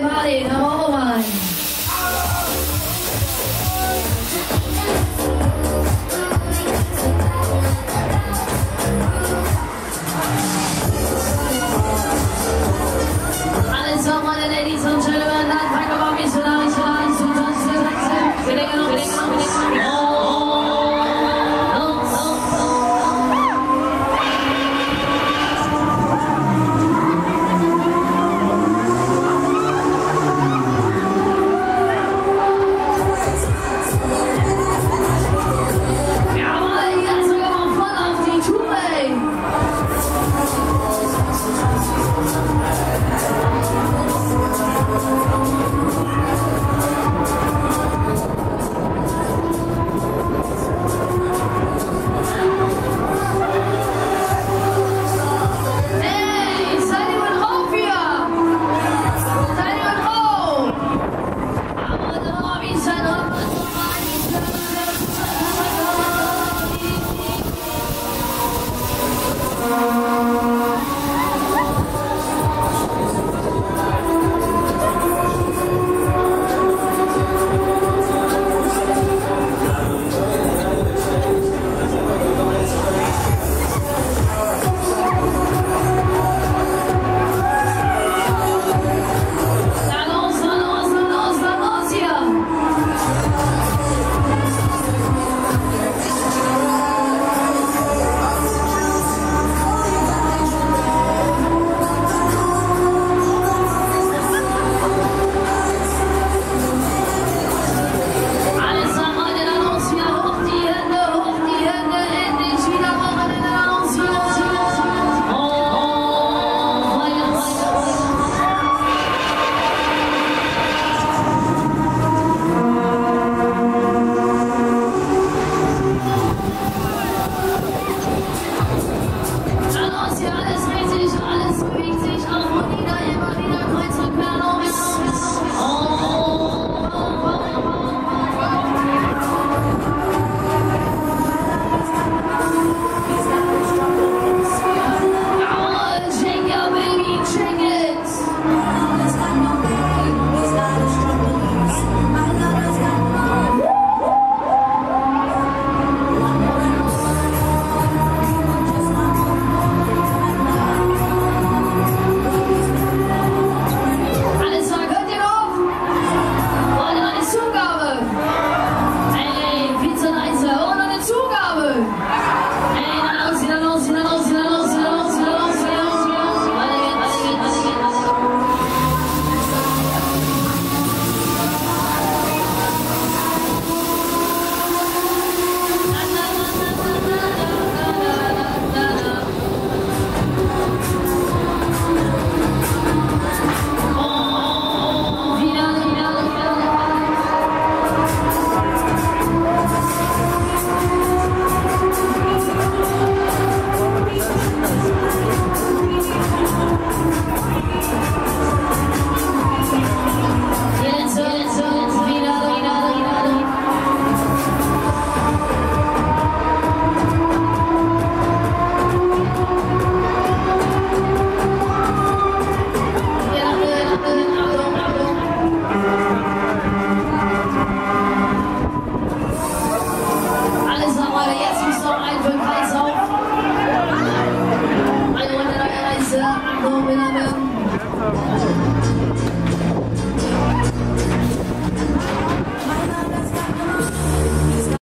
Everybody, come on. Oh.